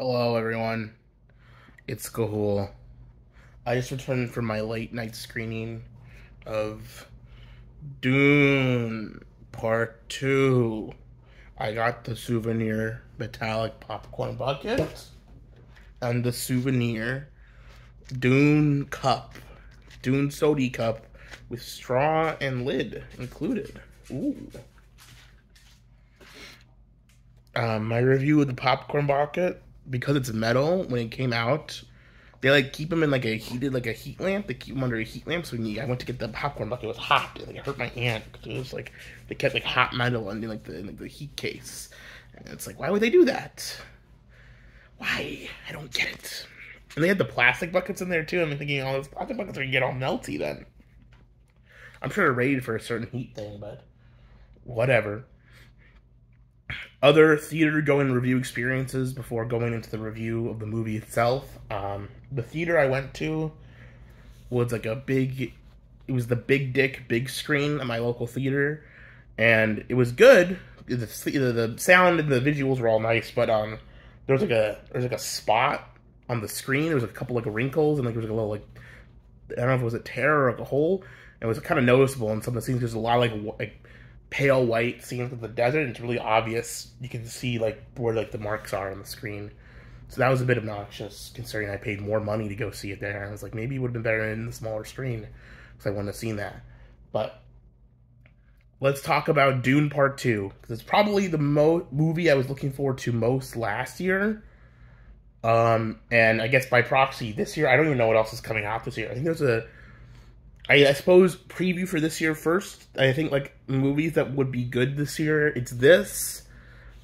Hello, everyone. It's Gahoole. I just returned from my late night screening of Dune Part 2. I got the souvenir metallic popcorn bucket and the souvenir Dune cup, Dune Sodi cup with straw and lid included. Ooh. Um, my review of the popcorn bucket because it's metal when it came out they like keep them in like a heated like a heat lamp. They keep them under a heat lamp. So when you, i went to get the popcorn bucket it was hot. It, like, it hurt my hand because it was like they kept like hot metal in like the, in, like, the heat case. And it's like why would they do that? Why? I don't get it. And they had the plastic buckets in there too. I'm thinking all oh, those plastic buckets are gonna get all melty then. I'm sure they're rated for a certain heat thing but whatever other theater going review experiences before going into the review of the movie itself. Um, the theater I went to was like a big, it was the Big Dick Big Screen at my local theater, and it was good. The, the sound and the visuals were all nice, but um, there was like a there was like a spot on the screen. There was a couple like wrinkles and like there was like a little like I don't know if it was a tear or like a hole. It was kind of noticeable in some of the scenes. There's a lot of like like pale white scenes of the desert. And it's really obvious. You can see like where like the marks are on the screen. So that was a bit obnoxious, considering I paid more money to go see it there. I was like, maybe it would have been better in the smaller screen, because I wouldn't have seen that. But let's talk about Dune Part Two, because it's probably the mo- movie I was looking forward to most last year. Um, and I guess by proxy, this year I don't even know what else is coming out this year. I think there's a I, I, suppose preview for this year first. I think like movies that would be good this year. It's this,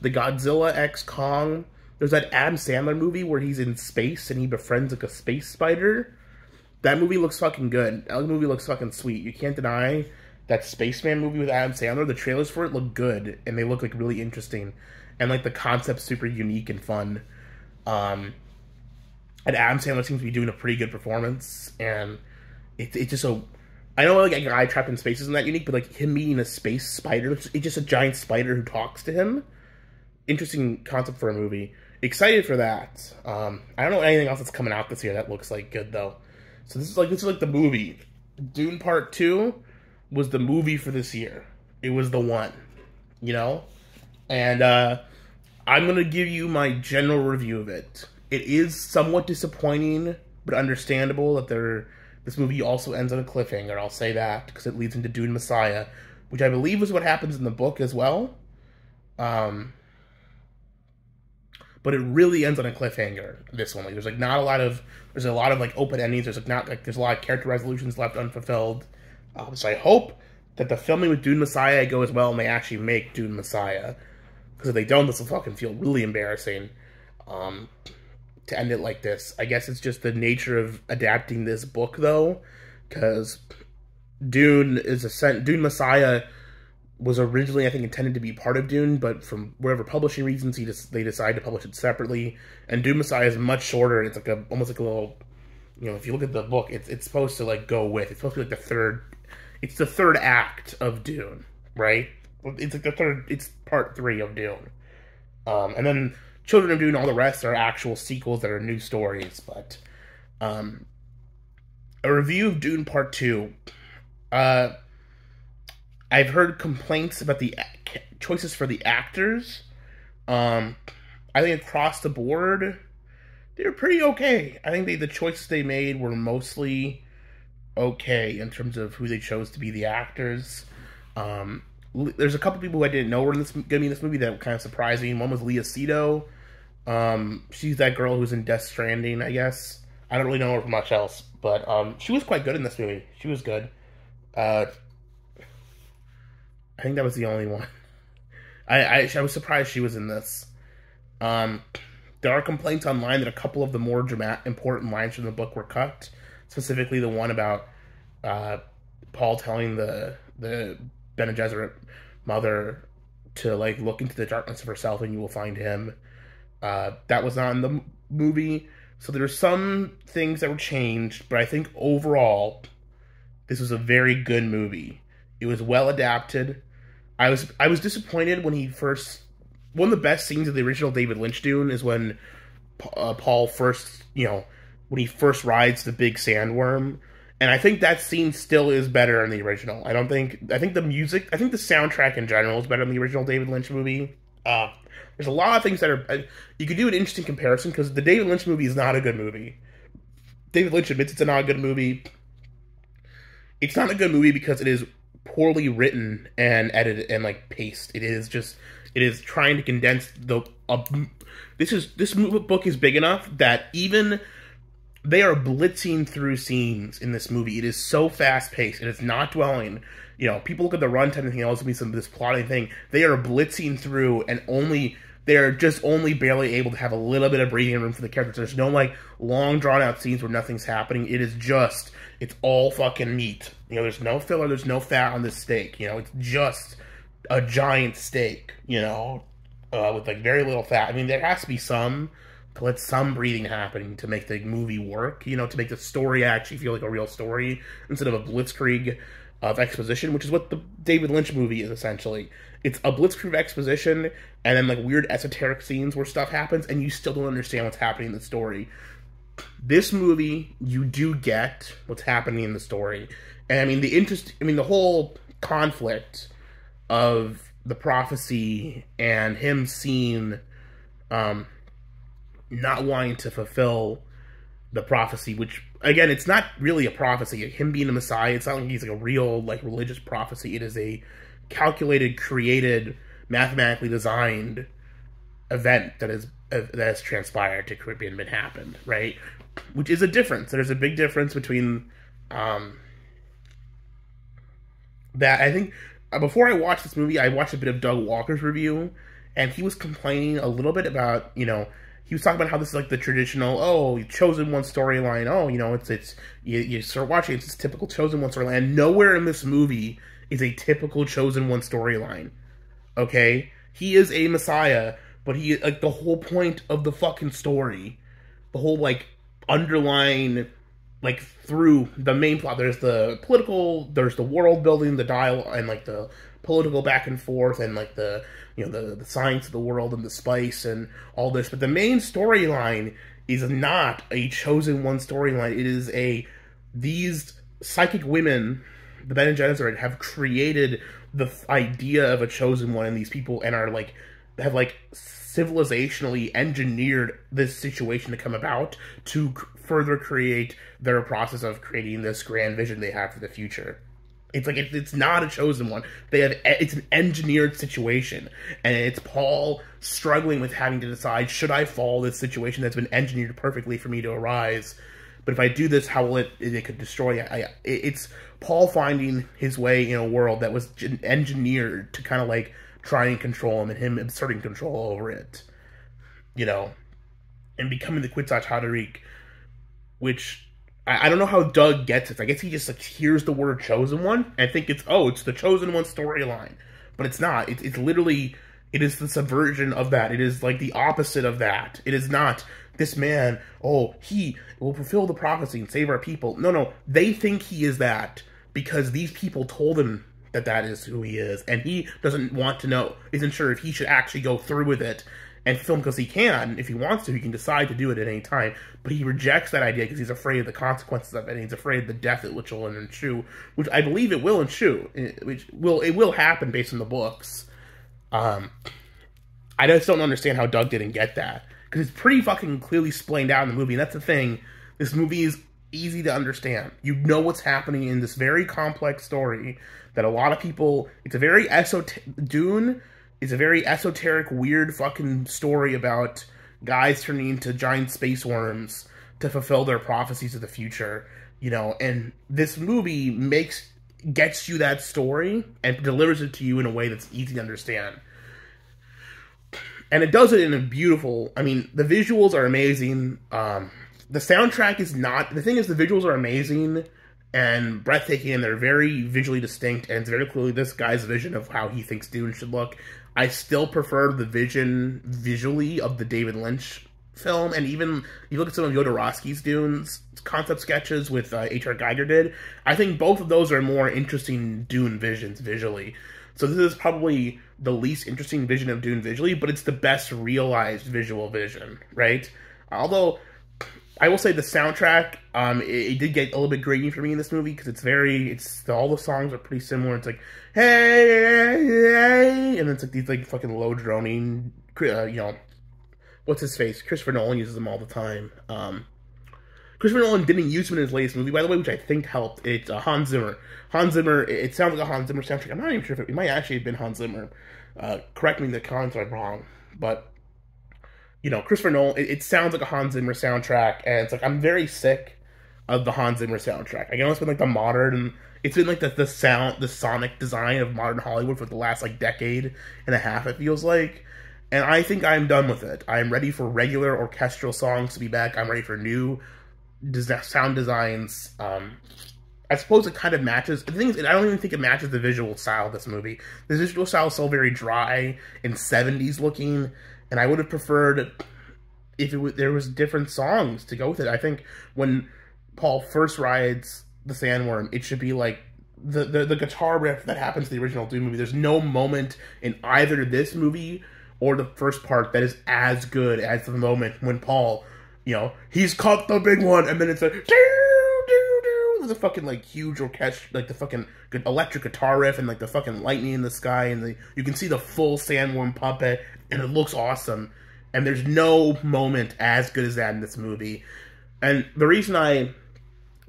the Godzilla X Kong. There's that Adam Sandler movie where he's in space and he befriends like a space spider. That movie looks fucking good. That movie looks fucking sweet. You can't deny that Spaceman movie with Adam Sandler. The trailers for it look good and they look like really interesting, and like the concept's super unique and fun. Um, and Adam Sandler seems to be doing a pretty good performance and it's it's just so I know like a guy trapped in space isn't that unique, but like him meeting a space spider, it's just a giant spider who talks to him. Interesting concept for a movie. Excited for that. Um, I don't know anything else that's coming out this year that looks like good though. So this is like this is like the movie. Dune Part Two was the movie for this year. It was the one, you know, and uh, I'm gonna give you my general review of it. It is somewhat disappointing, but understandable that they're this movie also ends on a cliffhanger, I'll say that, because it leads into Dune Messiah, which I believe is what happens in the book as well. Um, but it really ends on a cliffhanger, this one. Like, there's like not a lot of, there's a lot of like open endings, there's like not, like, there's a lot of character resolutions left unfulfilled. Um, so I hope that the filming with Dune Messiah goes well and they actually make Dune Messiah. Because if they don't, this will fucking feel really embarrassing. Um, to end it like this. I guess it's just the nature of adapting this book, though, because Dune is a Dune Messiah was originally, I think, intended to be part of Dune, but from whatever publishing reasons, he just they decided to publish it separately. And Dune Messiah is much shorter. It's like a almost like a little, you know, if you look at the book, it's it's supposed to like go with. It's supposed to be like the third. It's the third act of Dune, right? It's like the third. It's part three of Dune. Um, and then Children of Dune, all the rest are actual sequels that are new stories. But um, a review of Dune Part Two. Uh, I've heard complaints about the choices for the actors. Um, I think across the board, they're pretty okay. I think they, the choices they made were mostly okay in terms of who they chose to be the actors. Um, there's a couple people who I didn't know were in this, gonna be in this movie that were kind of surprising. One was Léa Seydoux, um, she's that girl who's in Death Stranding, I guess. I don't really know her much else, but um, she was quite good in this movie. She was good. Uh, I think that was the only one. I, I, I was surprised she was in this. Um, there are complaints online that a couple of the more dramatic, important lines from the book were cut. Specifically, the one about uh, Paul telling the the Bene Gesserit mother to like look into the darkness of herself and you will find him. Uh, that was not in the movie. So there are some things that were changed, but I think overall, this was a very good movie. It was well adapted. I was I was disappointed when he first. One of the best scenes of the original David Lynch Dune is when uh, Paul first, you know, when he first rides the big sandworm. And I think that scene still is better in the original. I don't think I think the music, I think the soundtrack in general is better in the original David Lynch movie. Uh, there's a lot of things that are you could do an interesting comparison because the David Lynch movie is not a good movie. David Lynch admits it's not a good movie. It's not a good movie because it is poorly written and edited and like paced. It is just it is trying to condense the. This is this book is big enough that even they are blitzing through scenes in this movie. It is so fast paced. and It is not dwelling. You know, people look at the runtime and think, "Oh, be some this plotting thing." They are blitzing through and only they're just only barely able to have a little bit of breathing room for the characters. There's no like long drawn out scenes where nothing's happening. It is just it's all fucking meat. You know, there's no filler, there's no fat on this steak. You know, it's just a giant steak. You know, uh, with like very little fat. I mean, there has to be some to let some breathing happening to make the movie work. You know, to make the story actually feel like a real story instead of a blitzkrieg of exposition, which is what the David Lynch movie is essentially. It's a blitzkrieg of exposition and then like weird esoteric scenes where stuff happens and you still don't understand what's happening in the story. This movie, you do get what's happening in the story. And I mean the interest I mean the whole conflict of the prophecy and him seeing um not wanting to fulfill the prophecy, which again, it's not really a prophecy. Him being the Messiah, it's not like he's like a real like religious prophecy. It is a calculated, created, mathematically designed event that is uh, that has transpired to Caribbean been happened, right? Which is a difference. There's a big difference between um, that. I think uh, before I watched this movie, I watched a bit of Doug Walker's review, and he was complaining a little bit about you know he was talking about how this is like the traditional oh chosen one storyline. Oh you know it's it's you, you start watching it's this typical chosen one storyline. And nowhere in this movie is a typical chosen one storyline okay? He is a messiah but he like the whole point of the fucking story the whole like underlying like through the main plot there's the political there's the world building the dial and like the political back and forth and like the you know the the science of the world and the spice and all this. But the main storyline is not a chosen one storyline. It is a these psychic women the Bene Gesserit have created the idea of a chosen one and these people and are like have like civilizationally engineered this situation to come about to further create their process of creating this grand vision they have for the future it's like it's not a chosen one. They have it's an engineered situation, and it's Paul struggling with having to decide should I fall this situation that's been engineered perfectly for me to arise. But if I do this, how will it? It could destroy. I, it's Paul finding his way in a world that was engineered to kind of like try and control him, and him asserting control over it. You know, and becoming the Haderach, which I, I don't know how Doug gets it. I guess he just like hears the word chosen one and think it's oh, it's the chosen one storyline. But it's not. It, it's literally it is the subversion of that. It is like the opposite of that. It is not this man, oh, he will fulfill the prophecy and save our people. No, no. They think he is that because these people told him that that is who he is. And he doesn't want to know, isn't sure if he should actually go through with it and film because he can. If he wants to, he can decide to do it at any time. But he rejects that idea because he's afraid of the consequences of it. And he's afraid of the death which will ensue, which I believe it will ensue. Which will it will happen based on the books. Um, I just don't understand how Doug didn't get that because it's pretty fucking clearly explained out in the movie. And that's the thing. This movie is easy to understand. You know what's happening in this very complex story that a lot of people. It's a very esoteric Dune it's a very esoteric, weird fucking story about guys turning into giant space worms to fulfill their prophecies of the future, you know, and this movie makes gets you that story and delivers it to you in a way that's easy to understand. And it does it in a beautiful, I mean, the visuals are amazing. Um, the soundtrack is not, the thing is, the visuals are amazing and breathtaking, and they're very visually distinct, and it's very clearly this guy's vision of how he thinks Dune should look. I still prefer the vision visually of the David Lynch film, and even you look at some of Jodorowsky's Dune's concept sketches with uh, H.R. Giger did. I think both of those are more interesting Dune visions visually. So this is probably the least interesting vision of Dune visually, but it's the best realized visual vision, right? Although I will say the soundtrack, um, it, it did get a little bit grating for me in this movie because it's very, it's all the songs are pretty similar. It's like hey, hey, and it's like these like fucking low droning, uh, you know, what's his face? Christopher Nolan uses them all the time. Um, Christopher Nolan didn't use them in his latest movie, by the way, which I think helped. It's uh, Hans Zimmer. Hans Zimmer. It, it, sounds like a Hans Zimmer soundtrack. I'm not even sure if it, it might actually have been Hans Zimmer. Uh, correct me in the comments if I'm wrong, but you know, Christopher Nolan. It, it, sounds like a Hans Zimmer soundtrack, and it's like I'm very sick of the Hans Zimmer soundtrack. I know it's been like the modern. It's been like the, the sound, the sonic design of modern Hollywood for the last like decade and a half. It feels like and I think I'm done with it. I'm ready for regular orchestral songs to be back. I'm ready for new des- sound designs. Um, I suppose it kind of matches. The thing is, I don't even think it matches the visual style of this movie. The visual style is so very dry and 70s looking, and I would have preferred if it there was different songs to go with it. I think when Paul first rides the sandworm, it should be like the, the, the guitar riff that happens in the original Dune movie. There's no moment in either this movie or the first part that is as good as the moment when Paul you know, he's caught the big one, and then it's a doo, doo, the fucking like huge orchestra, like the fucking good electric guitar riff, and like the fucking lightning in the sky, and the you can see the full sandworm puppet, and it looks awesome. And there's no moment as good as that in this movie. And the reason I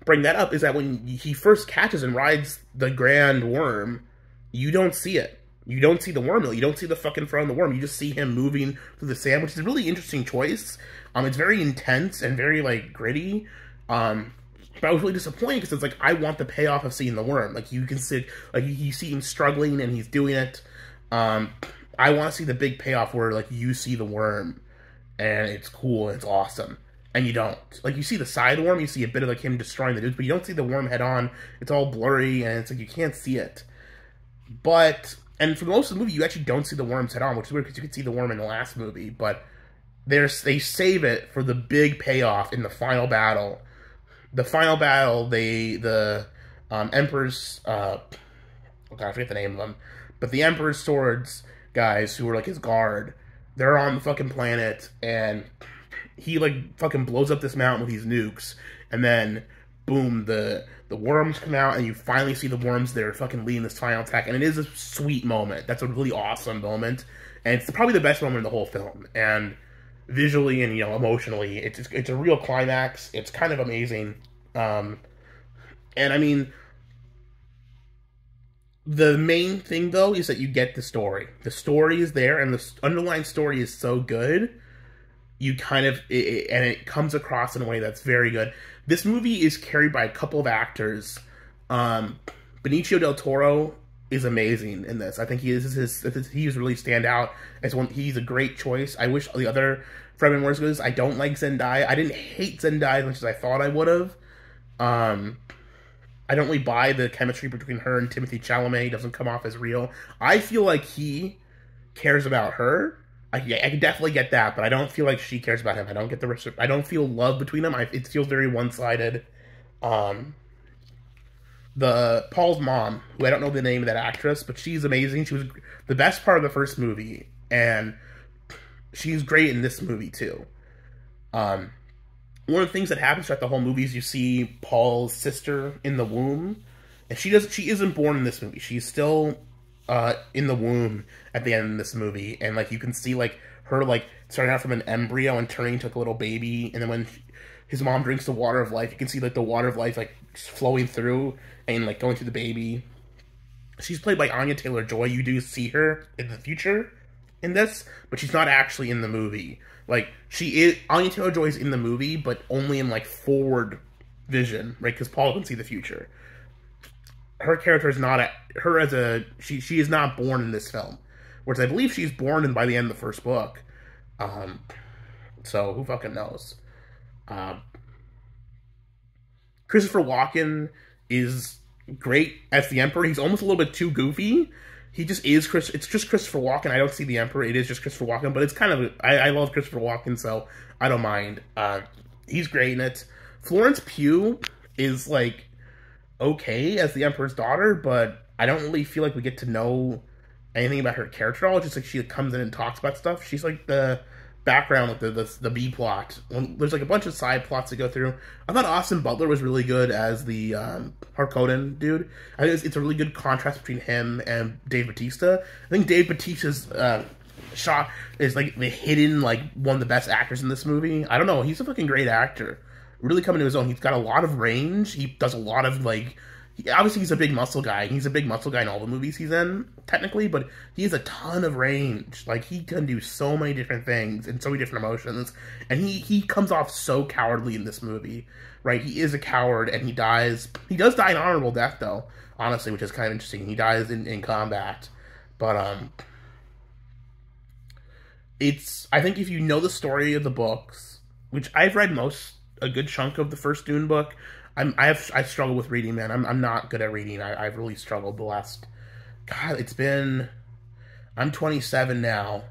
bring that up is that when he first catches and rides the grand worm, you don't see it. You don't see the worm. You don't see the fucking front of the worm. You just see him moving through the sand, which is a really interesting choice. Um, it's very intense and very like gritty. Um, but I was really disappointed because it's like I want the payoff of seeing the worm. Like you can see, like you see him struggling and he's doing it. Um, I want to see the big payoff where like you see the worm and it's cool, and it's awesome, and you don't. Like you see the side worm, you see a bit of like him destroying the dudes, but you don't see the worm head on. It's all blurry and it's like you can't see it. But and for most of the movie, you actually don't see the worms head on, which is weird because you could see the worm in the last movie. But there's they save it for the big payoff in the final battle. The final battle, they the um, Emperor's uh, oh God, I forget the name of them, but the Emperor's swords guys who were like his guard, they're on the fucking planet, and he like fucking blows up this mountain with these nukes, and then boom, the the worms come out, and you finally see the worms there fucking leading this final attack, and it is a sweet moment. That's a really awesome moment, and it's probably the best moment in the whole film. And visually and you know emotionally, it's it's a real climax. It's kind of amazing, um, and I mean. The main thing, though, is that you get the story. The story is there, and the underlying story is so good you kind of it, and it comes across in a way that's very good. This movie is carried by a couple of actors. Um, Benicio del Toro is amazing in this. I think he is his he's really stand out as one. He's a great choice. I wish the other Fremen were as good I don't like Zendaya. I didn't hate Zendaya as much as I thought I would have. Um, I don't really buy the chemistry between her and Timothée Chalamet. He doesn't come off as real. I feel like he cares about her I, I can definitely get that, but I don't feel like she cares about him. I don't get the I don't feel love between them. I, it feels very one sided. Um, the Paul's mom, who I don't know the name of that actress, but she's amazing. She was the best part of the first movie, and she's great in this movie too. Um, one of the things that happens throughout the whole movie is you see Paul's sister in the womb, and she doesn't. She isn't born in this movie. She's still uh, in the womb at the end of this movie, and like you can see like her like starting out from an embryo and turning into like a little baby, and then when his mom drinks the water of life, you can see like the water of life like flowing through and like going through the baby. She's played by Anya Taylor Joy. You do see her in the future in this, but she's not actually in the movie. Like she is Anya Taylor Joy is in the movie, but only in like forward vision, right? Because Paul can see the future her character is not a, her as a she she is not born in this film, whereas I believe she's born in by the end of the first book. Um, so who fucking knows? Uh, Christopher Walken is great as the Emperor. He's almost a little bit too goofy. He just is Chris. It's just Christopher Walken. I don't see the Emperor. It is just Christopher Walken, but it's kind of I, I love Christopher Walken, so I don't mind. Uh, he's great in it. Florence Pugh is like okay as the Emperor's daughter, but I don't really feel like we get to know anything about her character at all. Just like she comes in and talks about stuff. She's like the background with the the, the B plot. There's like a bunch of side plots to go through. I thought Austin Butler was really good as the um, Harkonnen dude. I think it's, it's, a really good contrast between him and Dave Batista. I think Dave Batista's uh, shot is like the hidden like one of the best actors in this movie. I don't know. He's a fucking great actor. Really coming to his own. He's got a lot of range. He does a lot of like obviously he's a big muscle guy. He's a big muscle guy in all the movies he's in, technically, but he has a ton of range. Like he can do so many different things and so many different emotions. And he he comes off so cowardly in this movie, right? He is a coward and he dies. He does die an honorable death though, honestly, which is kind of interesting. He dies in, in combat, but um, it's I think if you know the story of the books, which I've read most a good chunk of the first Dune book. I'm I have I struggle with reading, man. I'm I'm not good at reading. I, I've really struggled the last God, it's been I'm 27 now.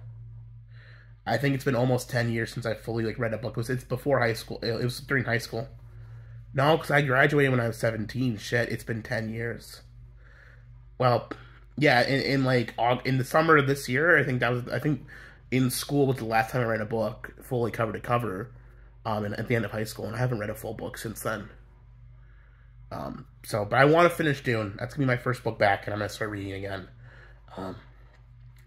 I think it's been almost 10 years since I fully like read a book. It was it's before high school. It was during high school. No, because I graduated when I was 17. Shit, it's been 10 years. Well, yeah, in, in like in the summer of this year, I think that was I think in school was the last time I read a book fully cover to cover. Um, and at the end of high school, and I haven't read a full book since then. Um, so, but I want to finish Dune. That's gonna be my first book back, and I'm gonna start reading again. Um,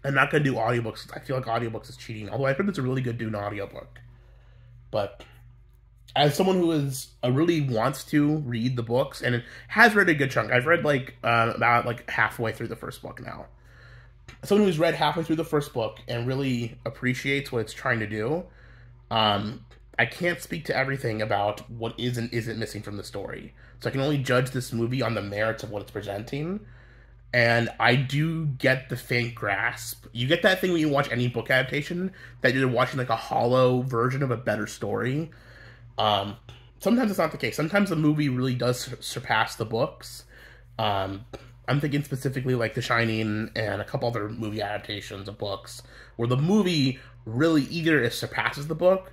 I'm not gonna do audiobooks. I feel like audiobooks is cheating. Although I heard it's a really good Dune audiobook. But as someone who is uh, really wants to read the books and has read a good chunk, I've read like uh, about like halfway through the first book now. Someone who's read halfway through the first book and really appreciates what it's trying to do. Um, I can't speak to everything about what is and isn't missing from the story. So I can only judge this movie on the merits of what it's presenting. And I do get the faint grasp. You get that thing when you watch any book adaptation that you're watching like a hollow version of a better story. Um, sometimes it's not the case. Sometimes the movie really does surpass the books. Um, I'm thinking specifically like The Shining and a couple other movie adaptations of books where the movie really either surpasses the book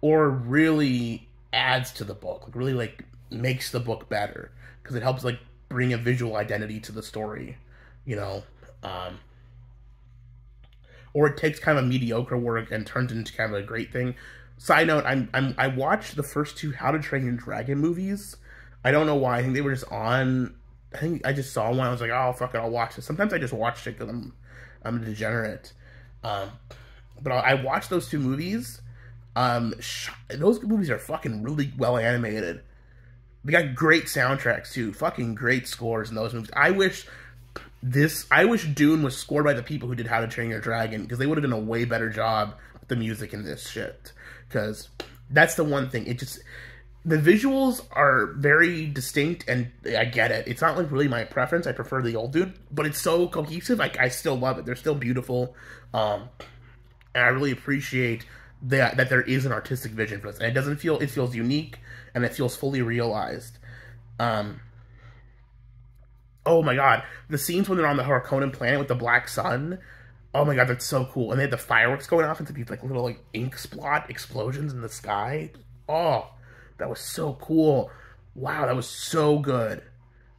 or really adds to the book, like really like makes the book better because it helps like bring a visual identity to the story, you know. Um, or it takes kind of mediocre work and turns into kind of a great thing. Side note: I'm, I'm I watched the first two How to Train Your Dragon movies. I don't know why. I think they were just on. I think I just saw one. I was like, oh fuck it, I'll watch it. Sometimes I just watch it because I'm I'm a degenerate. Um, but I watched those two movies um, those movies are fucking really well animated. They got great soundtracks too. Fucking great scores in those movies. I wish this. I wish Dune was scored by the people who did How to Train Your Dragon because they would have done a way better job with the music in this shit. Because that's the one thing. It just the visuals are very distinct and I get it. It's not like really my preference. I prefer the old dude, but it's so cohesive. Like I still love it. They're still beautiful. Um, and I really appreciate that that there is an artistic vision for this, and it doesn't feel it feels unique and it feels fully realized. Um, oh my god, the scenes when they're on the Harkonnen planet with the black sun. Oh my god, that's so cool! And they had the fireworks going off into these like little like ink splot explosions in the sky. Oh, that was so cool! Wow, that was so good.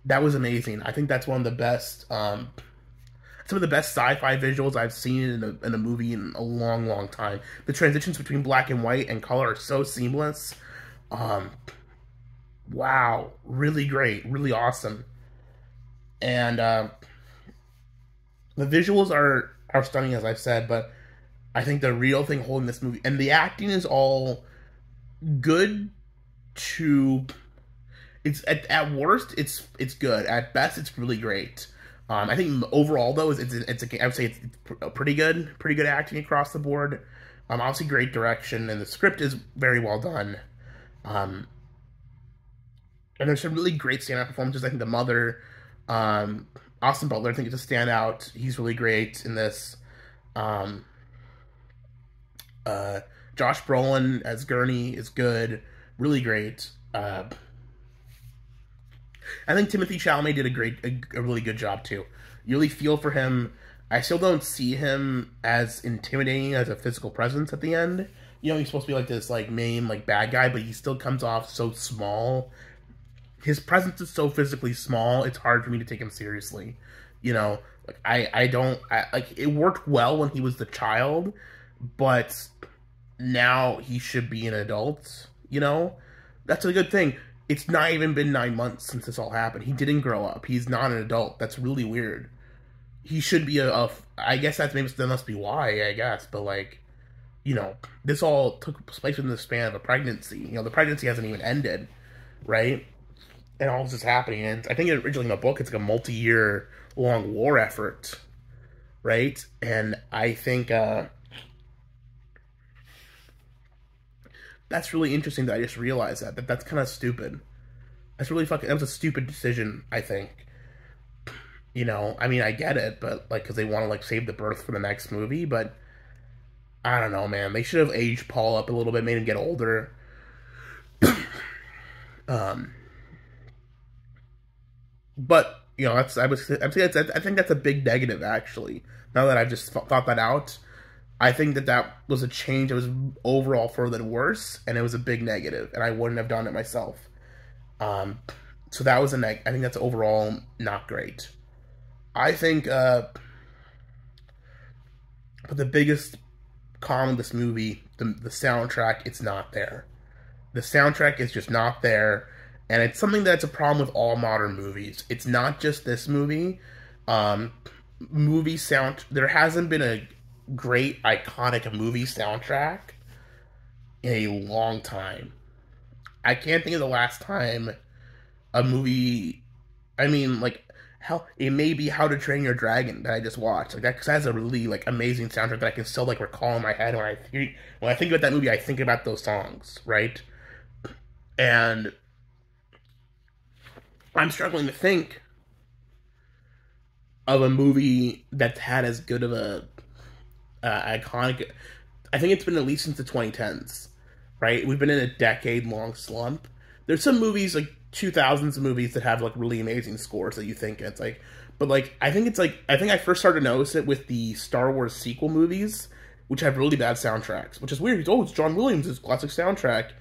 That was amazing. I think that's one of the best um, some of the best sci-fi visuals I've seen in a, in a movie in a long, long time. The transitions between black and white and color are so seamless. Um, wow, really great, really awesome. And uh, the visuals are are stunning, as I've said, but I think the real thing holding this movie and the acting is all good to it's at, at worst it's it's good at best it's really great um, I think overall though, it's, it's, it's a, I would say it's, it's pretty good, pretty good acting across the board. Um, obviously great direction, and the script is very well done. Um, and there's some really great standout performances. I think the mother, um, Austin Butler, I think is a standout. He's really great in this. Um, uh, Josh Brolin as Gurney is good, really great. Uh, I think Timothée Chalamet did a great, a, a really good job too. You really feel for him. I still don't see him as intimidating as a physical presence at the end. You know, he's supposed to be like this like main like bad guy, but he still comes off so small. His presence is so physically small; it's hard for me to take him seriously. You know, like I I don't I, like it worked well when he was the child, but now he should be an adult. You know, that's a good thing. It's not even been nine months since this all happened. He didn't grow up. He's not an adult. That's really weird. He should be a. a I guess that's maybe that must be why. I guess, but like, you know, this all took place within the span of a pregnancy. You know, the pregnancy hasn't even ended, right? And all this is happening. And I think originally in the book, it's like a multi-year long war effort, right? And I think uh, that's really interesting that I just realized that. That that's kind of stupid. That's really fucking. That was a stupid decision. I think. You know, I mean, I get it, but like, because they want to like save the birth for the next movie, but I don't know, man. They should have aged Paul up a little bit, made him get older. um, but you know, that's I was that's, I think that's a big negative actually. Now that I've just thought that out, I think that that was a change that was overall for the worse, and it was a big negative, and I wouldn't have done it myself. Um, so that was a neg. I think that's overall not great. I think, uh, but the biggest con of this movie, the the soundtrack, it's not there. The soundtrack is just not there, and it's something that's a problem with all modern movies. It's not just this movie. Um, movie sound there hasn't been a great iconic movie soundtrack in a long time. I can't think of the last time a movie. I mean, like how it may be How to Train Your Dragon that I just watched. Like that, cause that has a really like amazing soundtrack that I can still like recall in my head when I when I think about that movie. I think about those songs, right? And I'm struggling to think of a movie that's had as good of a uh, iconic. I think it's been at least since the 2010s, right? We've been in a decade long slump. There's some movies like 2000s movies that have like really amazing scores that you think it's like, but like I think it's like I think I first started to notice it with the Star Wars sequel movies, which have really bad soundtracks, which is weird. Oh, it's John Williams' classic soundtrack.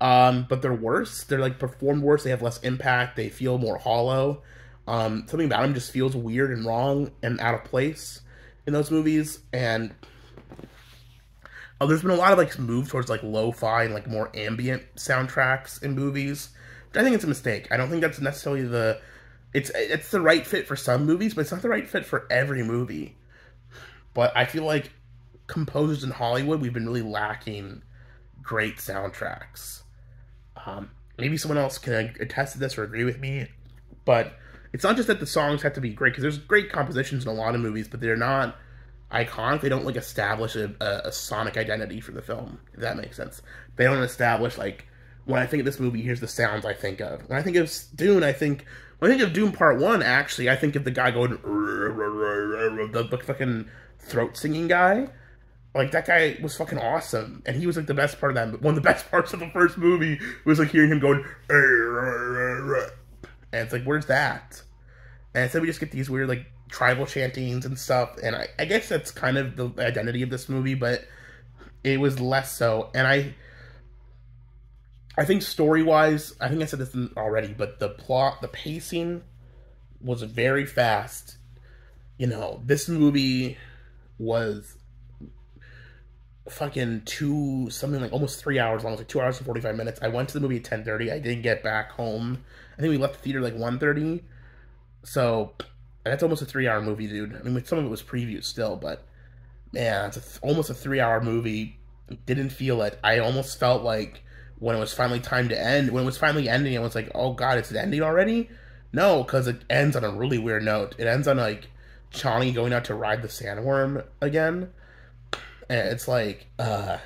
Um, but they're worse. They're like performed worse. They have less impact. They feel more hollow. Um, something about them just feels weird and wrong and out of place in those movies, and oh, there's been a lot of like move towards like lo-fi and like more ambient soundtracks in movies. I think it's a mistake. I don't think that's necessarily the it's it's the right fit for some movies, but it's not the right fit for every movie. But I feel like composers in Hollywood, we've been really lacking great soundtracks. Um, maybe someone else can attest to this or agree with me, but it's not just that the songs have to be great because there's great compositions in a lot of movies, but they're not iconic. They don't like establish a, a, a, sonic identity for the film. If that makes sense. They don't establish like when I think of this movie, here's the sounds I think of. When I think of Dune, I think when I think of Dune Part One, actually, I think of the guy going the, the fucking throat singing guy. Like that guy was fucking awesome, and he was like the best part of that. One of the best parts of the first movie was like hearing him going. And it's like, where's that? And so we just get these weird like tribal chantings and stuff. And I, I guess that's kind of the identity of this movie, but it was less so. And I I think story wise, I think I said this already, but the plot, the pacing was very fast. You know, this movie was fucking two something like almost three hours long, like two hours and forty five minutes. I went to the movie at ten thirty. I didn't get back home I think we left the theater like 1.30. So that's almost a three hour movie, dude. I mean, some of it was previews still, but man, it's a th- almost a three hour movie. Didn't feel it. I almost felt like when it was finally time to end, when it was finally ending, I was like, oh god, it's ending already? No, because it ends on a really weird note. It ends on like Chani going out to ride the sandworm again. And it's like, uh,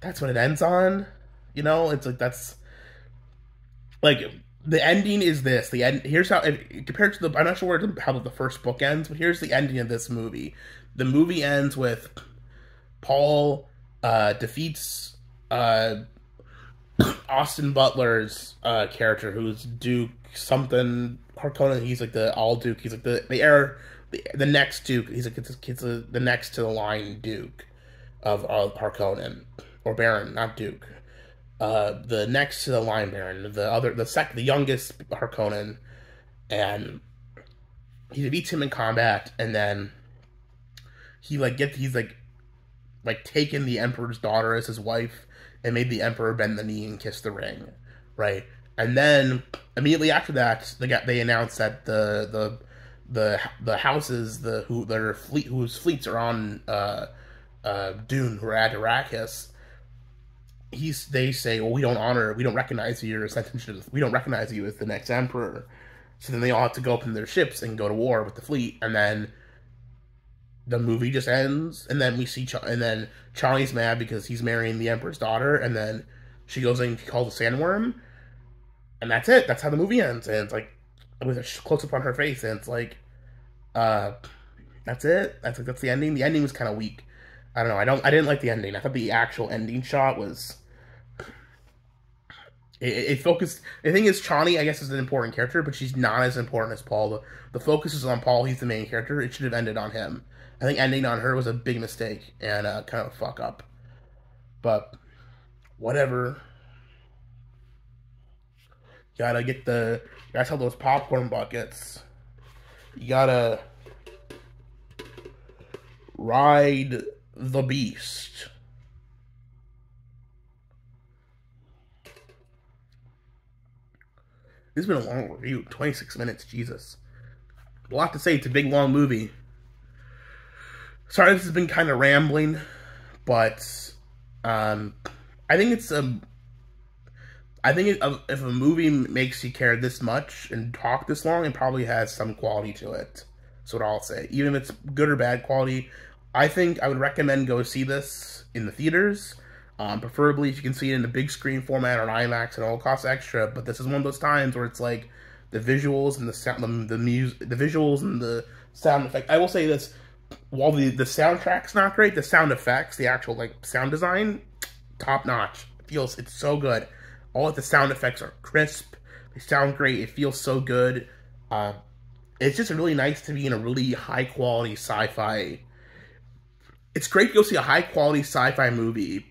that's what it ends on. You know, it's like that's like the ending is this. The end. Here's how compared to the. I'm not sure where, the, how the first book ends, but here's the ending of this movie. The movie ends with Paul uh, defeats uh, Austin Butler's uh, character, who's Duke something Harkonnen. He's like the all Duke. He's like the the heir, the, the next Duke. He's like it's, it's the, the next to the line Duke of, of Harkonnen or Baron, not Duke uh, the next to the line baron, the other, the sec, the youngest Harkonnen, and he defeats him in combat, and then he like gets, he's like like taken the emperor's daughter as his wife and made the emperor bend the knee and kiss the ring, right? And then immediately after that, they got they announced that the the the the houses the who their fleet whose fleets are on uh, uh, Dune Arrakis. He's they say, well, we don't honor, we don't recognize you as we don't recognize you as the next emperor. So then they all have to go up in their ships and go to war with the fleet, and then the movie just ends, and then we see, Char- and then Chani's mad because he's marrying the emperor's daughter, and then she goes and calls a sandworm, and that's it. That's how the movie ends, and it's like with a close up on her face, and it's like, uh, that's it. That's like that's the ending. The ending was kind of weak. I don't know. I don't. I didn't like the ending. I thought the actual ending shot was. It, it focused. The thing is, Chani, I guess, is an important character, but she's not as important as Paul. The, the focus is on Paul. He's the main character. It should have ended on him. I think ending on her was a big mistake and uh, kind of a fuck up. But whatever. You gotta get the. You gotta sell those popcorn buckets. You gotta ride the beast. This has been a long review. 26 minutes, Jesus. A lot to say. It's a big, long movie. Sorry, this has been kind of rambling, but um, I think it's a. I think if a movie makes you care this much and talk this long, it probably has some quality to it. That's what I'll say. Even if it's good or bad quality, I think I would recommend go see this in the theaters. Um, preferably if you can see it in the big screen format or IMAX, it all costs extra. But this is one of those times where it's like the visuals and the sound, the, the music, the visuals and the sound effect. I will say this: while the the soundtrack's not great, the sound effects, the actual like sound design, top notch. It feels it's so good. All of the sound effects are crisp. They sound great. It feels so good. Uh, it's just really nice to be in a really high quality sci-fi. It's great to go see a high quality sci-fi movie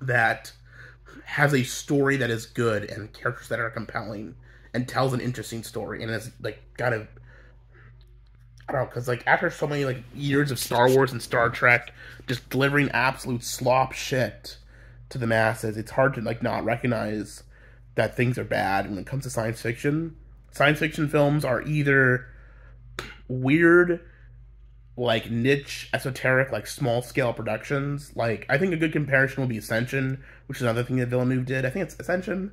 that has a story that is good and characters that are compelling and tells an interesting story and has like got a I don't know, because like after so many like years of Star Wars and Star Trek just delivering absolute slop shit to the masses, it's hard to like not recognize that things are bad when it comes to science fiction. Science fiction films are either weird, like niche, esoteric, like small scale productions. Like I think a good comparison would be Ascension, which is another thing that Villeneuve did. I think it's Ascension.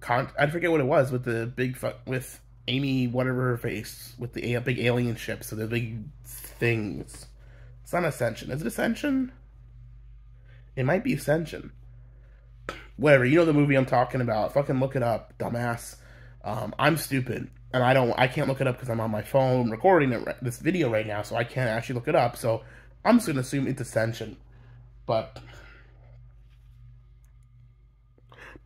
Con- I forget what it was with the big fu- with Amy, whatever her face, with the a- big alien ships, so the big things. It's not Ascension. Is it Ascension? It might be Ascension. Whatever. You know the movie I'm talking about. Fucking look it up, dumbass. Um, I'm stupid, and I don't. I can't look it up because I'm on my phone recording it, this video right now, so I can't actually look it up. So I'm just gonna assume it's Ascension. But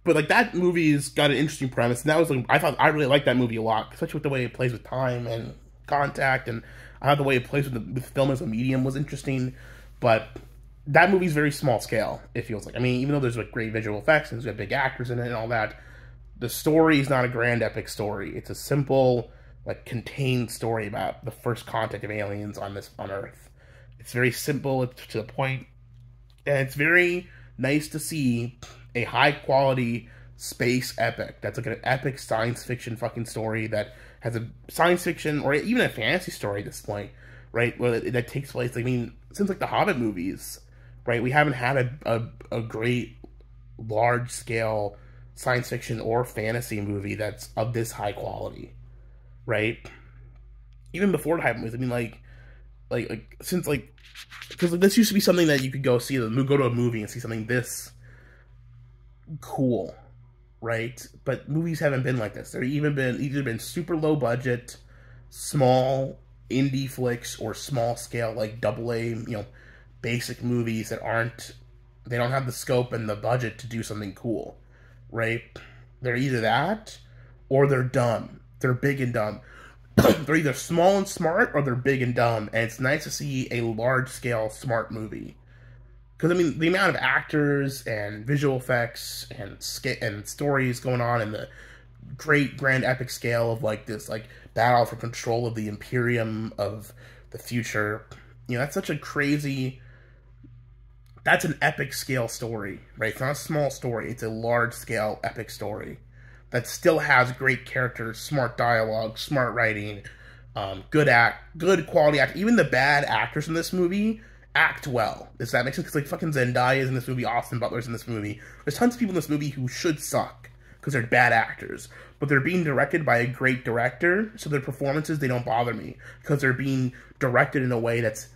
but like that movie's got an interesting premise, and that was like I thought I really liked that movie a lot, especially with the way it plays with time and contact, and I thought the way it plays with, the, with film as a medium was interesting. But that movie's very small scale. It feels like. I mean, even though there's like great visual effects and there's got big actors in it and all that, the story is not a grand epic story. It's a simple, like contained story about the first contact of aliens on this on Earth. It's very simple. It's to the point. and it's very nice to see a high quality space epic. That's like an epic science fiction fucking story that has a science fiction or even a fantasy story at this point, right? That, that takes place. I mean, since like the Hobbit movies, right? We haven't had a a, a great large scale science fiction or fantasy movie that's of this high quality, right? Even before Hobbit movies, I mean, like, like, like since like, because this used to be something that you could go see, the go to a movie and see something this cool, right? But movies haven't been like this. They've even been either been super low budget, small indie flicks, or small scale like double A, you know, basic movies that aren't they don't have the scope and the budget to do something cool, right? They're either that or they're dumb. They're big and dumb. they're either small and smart or they're big and dumb. And it's nice to see a large scale smart movie because I mean the amount of actors and visual effects and sk- and stories going on in the great grand epic scale of like this like battle for control of the Imperium of the future. You know, that's such a crazy that's an epic scale story, right? It's not a small story, it's a large scale epic story that still has great characters, smart dialogue, smart writing, um, good act, good quality act. Even the bad actors in this movie act well. Does that make sense? Because like fucking Zendaya is in this movie, Austin Butler's in this movie. There's tons of people in this movie who should suck because they're bad actors, but they're being directed by a great director, so their performances they don't bother me because they're being directed in a way that's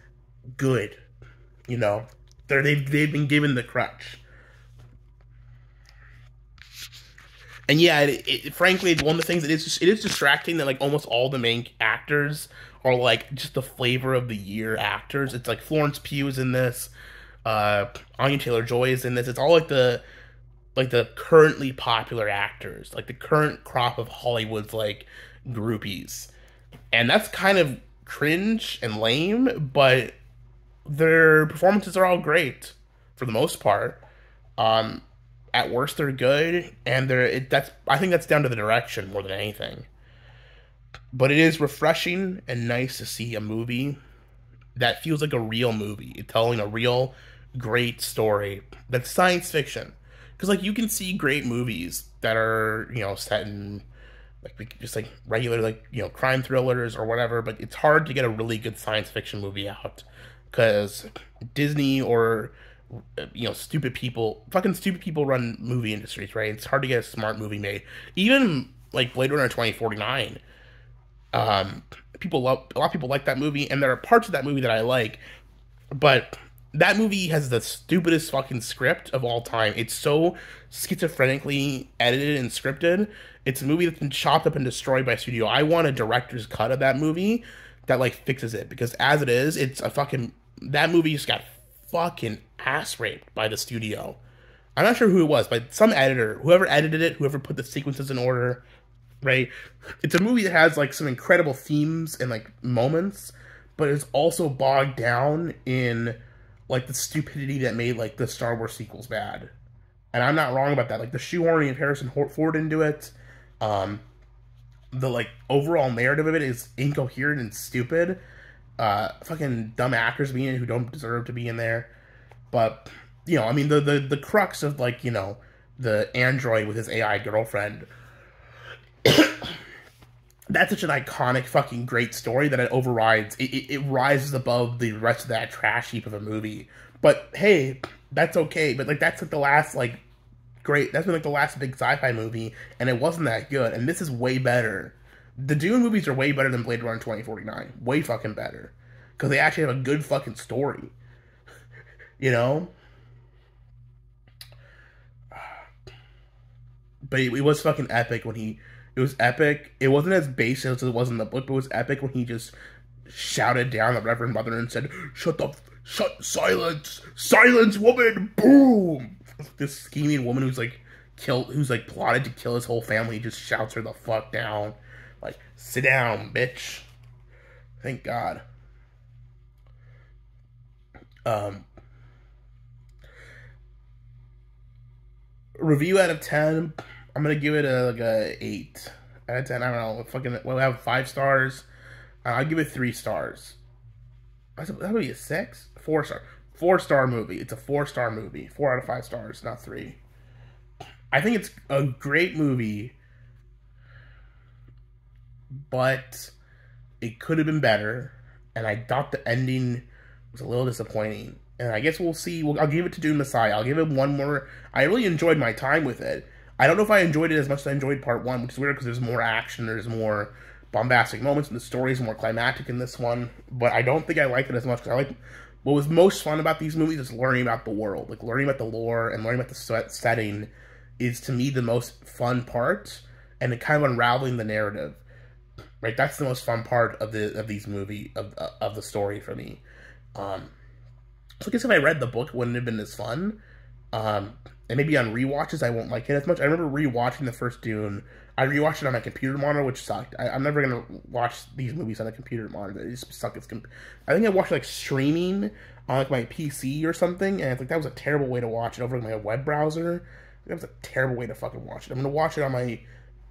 good. You know, they're they've they've been given the crutch. And yeah, it, it, frankly, one of the things it is it is distracting that like almost all the main actors are like just the flavor of the year actors. It's like Florence Pugh is in this, uh, Anya Taylor Joy is in this. It's all like the like the currently popular actors, like the current crop of Hollywood's like groupies, and that's kind of cringe and lame, but their performances are all great for the most part. Um, at worst they're good, and they're it, that's I think that's down to the direction more than anything. But it is refreshing and nice to see a movie that feels like a real movie, telling a real great story that's science fiction. Because like you can see great movies that are you know set in like just like regular like you know crime thrillers or whatever, but it's hard to get a really good science fiction movie out because Disney or you know, stupid people, fucking stupid people run movie industries, right? It's hard to get a smart movie made. Even like Blade Runner 2049, um, people love, a lot of people like that movie, and there are parts of that movie that I like, but that movie has the stupidest fucking script of all time. It's so schizophrenically edited and scripted. It's a movie that's been chopped up and destroyed by studio. I want a director's cut of that movie that like fixes it because as it is, it's a fucking that movie just got fucking ass raped by the studio. I'm not sure who it was, but some editor, whoever edited it, whoever put the sequences in order, right? It's a movie that has like some incredible themes and like moments, but it's also bogged down in like the stupidity that made like the Star Wars sequels bad. And I'm not wrong about that. Like the shoehorning of Harrison Ford into it, um, the like overall narrative of it is incoherent and stupid uh, fucking dumb actors being in who don't deserve to be in there. But you know, I mean, the the the crux of like you know the android with his AI girlfriend. that's such an iconic fucking great story that it overrides it, it, it, rises above the rest of that trash heap of a movie but hey that's okay but like that's like the last like great that's been like the last big sci-fi movie and it wasn't that good and this is way better the Dune movies are way better than Blade Runner 2049. Way fucking better. Because they actually have a good fucking story. you know? But it, it, was fucking epic when he. It was epic. It wasn't as basic as it was in the book, but it was epic when he just shouted down the Reverend Mother and said, Shut the. Shut. Silence! Silence, woman! Boom! This scheming woman who's like. Killed, who's like plotted to kill his whole family, just shouts her the fuck down. Like, sit down, bitch. Thank God. Um, review out of 10, I'm to give it a, like a 8 out of 10. I don't know. Fucking, we'll have 5 stars. Uh, I'll give it 3 stars. That would be a 6? 4 star. 4 star movie. It's a 4 star movie. 4 out of 5 stars, not 3. I think it's a great movie but it could have been better. And I thought the ending was a little disappointing. And I guess we'll see. I'll give it to Dune Messiah. I'll give it one more. I really enjoyed my time with it. I don't know if I enjoyed it as much as I enjoyed part one, which is weird because there's more action, there's more bombastic moments, and the story is more climactic in this one. But I don't think I liked it as much because I like what was most fun about these movies is learning about the world, like learning about the lore and learning about the setting is to me the most fun part, and it kind of unraveling the narrative right? That's the most fun part of the of these movie of of the story for me. Um, so I guess if I read the book, it wouldn't have been as fun. Um, and maybe on re-watches, I won't like it as much. I remember re-watching the first Dune. I rewatched it on my computer monitor, which sucked. I, am never gonna watch these movies on a computer monitor. It just sucked. It's I think I watched like streaming on like my PC or something, and I think that was a terrible way to watch it over my web browser. That was a terrible way to fucking watch it. I'm gonna watch it on my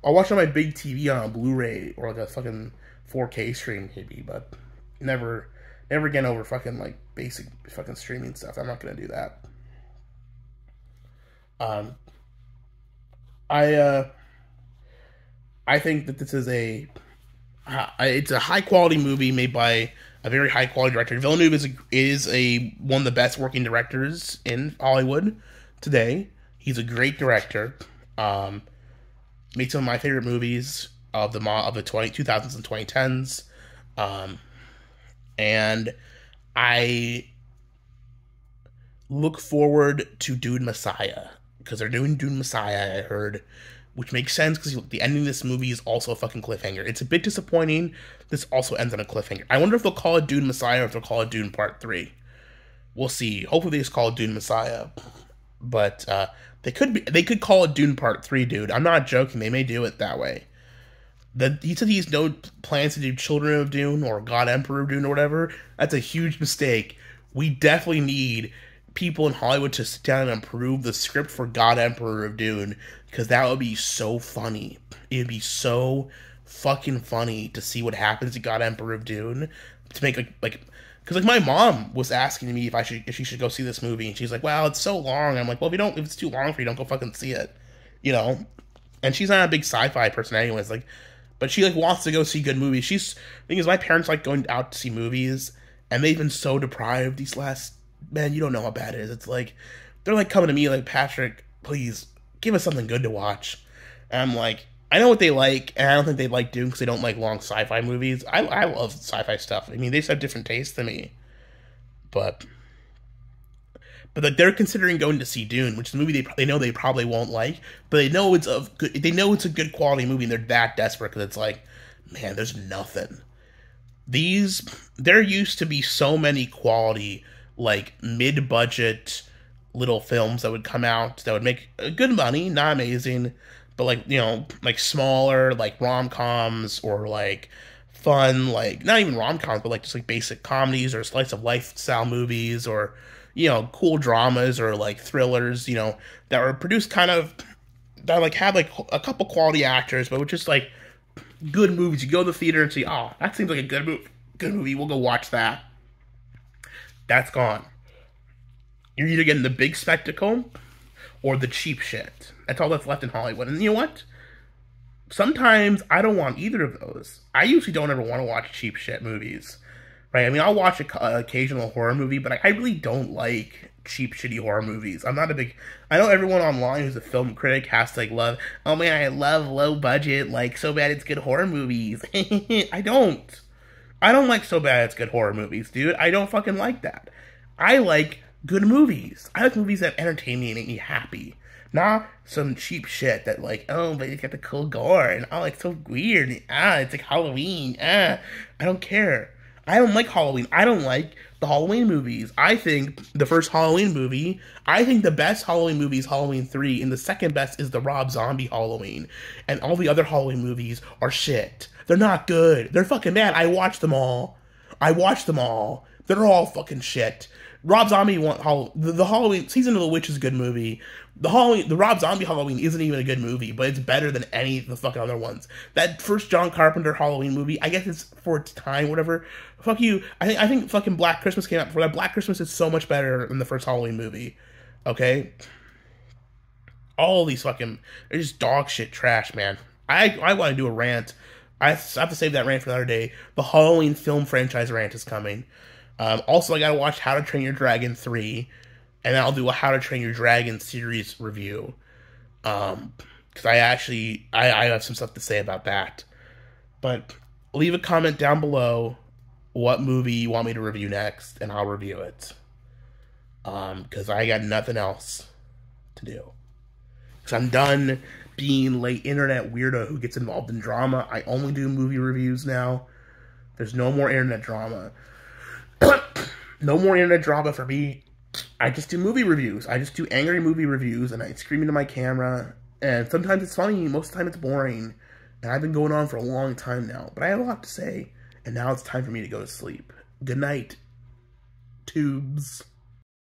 I'll watch on my big TV on a Blu-ray or like a fucking 4K stream maybe, but never, never again over fucking like basic fucking streaming stuff. I'm not gonna do that. Um, I uh, I think that this is a uh, it's a high quality movie made by a very high quality director. Villeneuve is a, is a one of the best working directors in Hollywood today. He's a great director. Um, made some of my favorite movies of the of the 20, 2000s and 2010s. Um, and I look forward to Dune Messiah because they're doing Dune Messiah. I heard, which makes sense because the ending of this movie is also a fucking cliffhanger. It's a bit disappointing. This also ends on a cliffhanger. I wonder if they'll call it Dune Messiah or if they'll call it Dune Part Three. We'll see. Hopefully, they just call it Dune Messiah, but uh, they could be. They could call it Dune Part Three, dude. I'm not joking. They may do it that way. The, he said he's no plans to do Children of Dune or God Emperor of Dune or whatever. That's a huge mistake. We definitely need people in Hollywood to sit down and approve the script for God Emperor of Dune because that would be so funny. It'd be so fucking funny to see what happens to God Emperor of Dune to make like like because like my mom was asking me if I should if she should go see this movie and she's like, well, it's so long. I'm like, well, if you don't if it's too long for you, don't go fucking see it, you know. And she's not a big sci-fi person, anyways. Like, but she like wants to go see good movies. She's thing is, my parents like going out to see movies, and they've been so deprived these last man. You don't know how bad it is. It's like they're like coming to me like Patrick, please give us something good to watch. And I'm like, I know what they like, and I don't think they like Dune because they don't like long sci-fi movies. I I love sci-fi stuff. I mean, they just have different tastes than me, but but like they're considering going to see Dune, which is a movie they they know they probably won't like, but they know it's a good they know it's a good quality movie, and they're that desperate because it's like, man, there's nothing. These there used to be so many quality like mid-budget little films that would come out that would make uh, good money, not amazing, but like you know like smaller like rom-coms or like fun like not even rom-coms but like just like basic comedies or slice of lifestyle movies or you know cool dramas or like thrillers you know that were produced kind of that like had like a couple quality actors but were just like good movies. You go to the theater and see oh that seems like a good movie good movie. We'll go watch that that's gone you're either getting the big spectacle or the cheap shit. That's all that's left in Hollywood. And you know what? Sometimes I don't want either of those. I usually don't ever want to watch cheap shit movies. Right? I mean, I'll watch an occasional horror movie, but I, I really don't like cheap, shitty horror movies. I'm not a big. I know everyone online who's a film critic has to like love. Oh man, I love low budget, like so bad it's good horror movies. I don't. I don't like so bad it's good horror movies, dude. I don't fucking like that. I like good movies. I like movies that entertain me and make me happy. Not some cheap shit that like, oh, but it's got the cool gore and oh, it's so weird. Ah, it's like Halloween. Ah, I don't care. I don't like Halloween. I don't like the Halloween movies. I think the first Halloween movie, I think the best Halloween movie is Halloween 3, and the second best is the Rob Zombie Halloween. And all the other Halloween movies are shit. They're not good. They're fucking bad. I watched them all. I watched them all. They're all fucking shit. Rob Zombie want the, the Halloween season of the witch is a good movie. The Halloween, the Rob Zombie Halloween isn't even a good movie, but it's better than any of the fucking other ones. That first John Carpenter Halloween movie, I guess it's for its time, whatever. Fuck you. I think I think fucking Black Christmas came out before that. Black Christmas is so much better than the first Halloween movie. Okay. All these fucking they're just dog shit trash, man. I I want to do a rant. I have to save that rant for another day. The Halloween film franchise rant is coming. Um, also, I gotta watch How to Train Your Dragon 3, and then I'll do a How to Train Your Dragon series review. Um, because I actually, I, I have some stuff to say about that. But leave a comment down below what movie you want me to review next, and I'll review it. Um, because I got nothing else to do. Because I'm done being late internet weirdo who gets involved in drama. I only do movie reviews now. There's no more internet drama. no more internet drama for me. I just do movie reviews. I just do angry movie reviews and I scream into my camera. And sometimes it's funny, most of the time it's boring. And I've been going on for a long time now. But I have a lot to say. And now it's time for me to go to sleep. Good night, tubes.